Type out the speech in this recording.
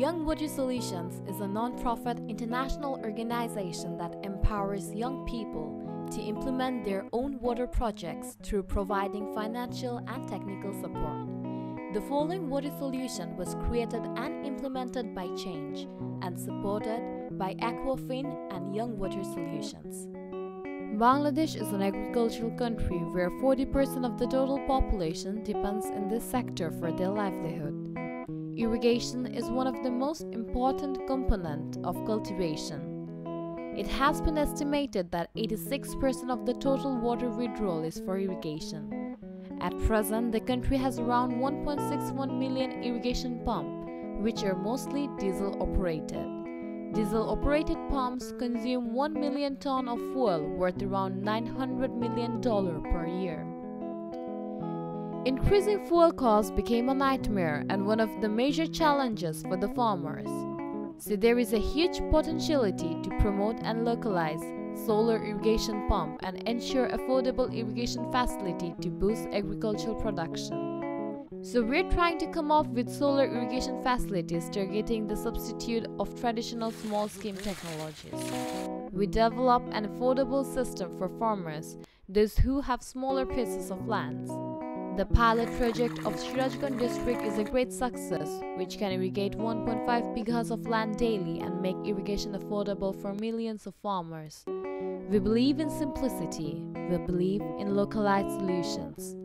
Young Water Solutions is a non-profit international organization that empowers young people to implement their own water projects through providing financial and technical support. The following water solution was created and implemented by Change and supported by Aquafin and Young Water Solutions. Bangladesh is an agricultural country where 40% of the total population depends in this sector for their livelihood. Irrigation is one of the most important component of cultivation. It has been estimated that 86% of the total water withdrawal is for irrigation. At present, the country has around 1.61 million irrigation pumps, which are mostly diesel operated. Diesel operated pumps consume 1 million ton of fuel worth around 900 million dollar per year. Increasing fuel costs became a nightmare and one of the major challenges for the farmers. So there is a huge potentiality to promote and localize solar irrigation pump and ensure affordable irrigation facility to boost agricultural production. So we're trying to come up with solar irrigation facilities targeting the substitute of traditional small scheme technologies. We develop an affordable system for farmers, those who have smaller pieces of lands. The pilot project of Sirajganj district is a great success, which can irrigate 1.5 bighas of land daily and make irrigation affordable for millions of farmers. We believe in simplicity. We believe in localized solutions.